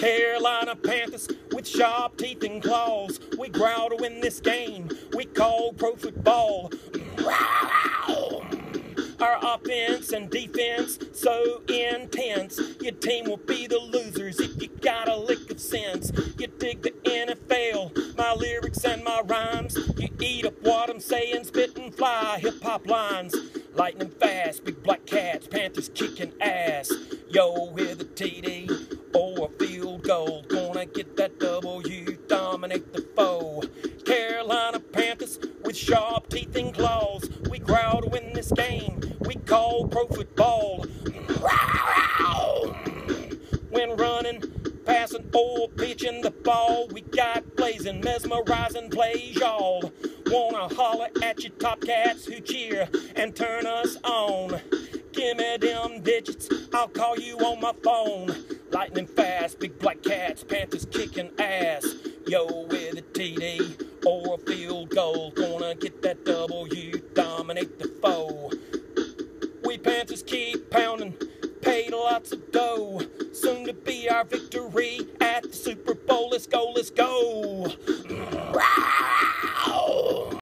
Carolina Panthers with sharp teeth and claws. We growl to win this game. We call pro football. Mm-hmm. Our offense and defense so intense. Your team will be the losers if you got a lick of sense. You dig the NFL, my lyrics and my rhymes. You eat up what I'm saying, spit and fly hip hop lines. Lightning fast, big black cats, Panthers kicking ass. Yo, with a TD goal, gonna get that W, dominate the foe. Carolina Panthers with sharp teeth and claws. We growl to win this game. We call pro football. When running, passing, or pitching the ball, we got blazing, mesmerizing plays, y'all. Wanna holler at your top cats who cheer and turn us on. Give me them digits, I'll call you on my phone. Lightning fast, big black cats, Panthers kicking ass. Yo, with a TD or a field goal, gonna get that W, dominate the foe. We Panthers keep pounding, paid lots of dough. Soon to be our victory